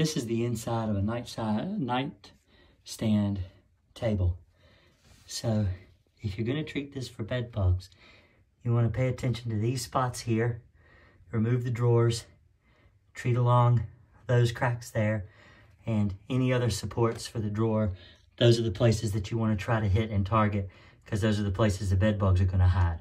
This is the inside of a nightstand table. So if you're going to treat this for bed bugs, you want to pay attention to these spots here. Remove the drawers, treat along those cracks there, and any other supports for the drawer. Those are the places that you want to try to hit and target because those are the places the bed bugs are going to hide.